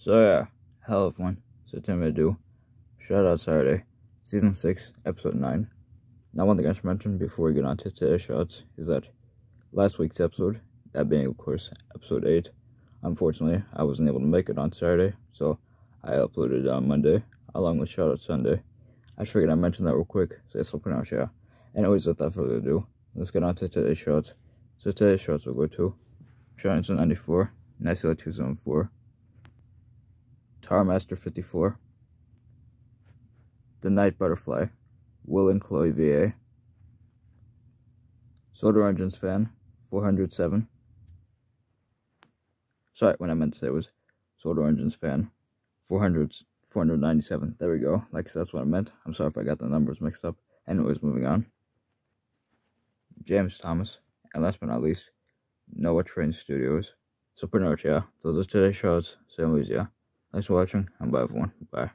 So yeah, hell of one. To do. Shout out Saturday, season six, episode nine. Now one thing I should mention before we get on to today's shots is that last week's episode, that being of course episode eight, unfortunately I wasn't able to make it on Saturday, so I uploaded it on Monday along with shout out Sunday. I figured I'd mention that real quick, so it's something out yeah. Anyways, without further ado, let's get on to today's shots. So today's shots will go to Giants 94, Nicely 274. Tarmaster 54, The Night Butterfly, Will and Chloe VA, Sodor Engines fan 407. Sorry, what I meant to say was Sodor Engines fan 400, 497. There we go. Like that's what I meant. I'm sorry if I got the numbers mixed up. Anyways, moving on. James Thomas, and last but not least, Noah Train Studios. So pretty much, yeah, those are today's shows. So anyways, yeah. Thanks for watching, and bye everyone. Bye.